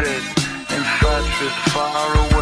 and such is far away.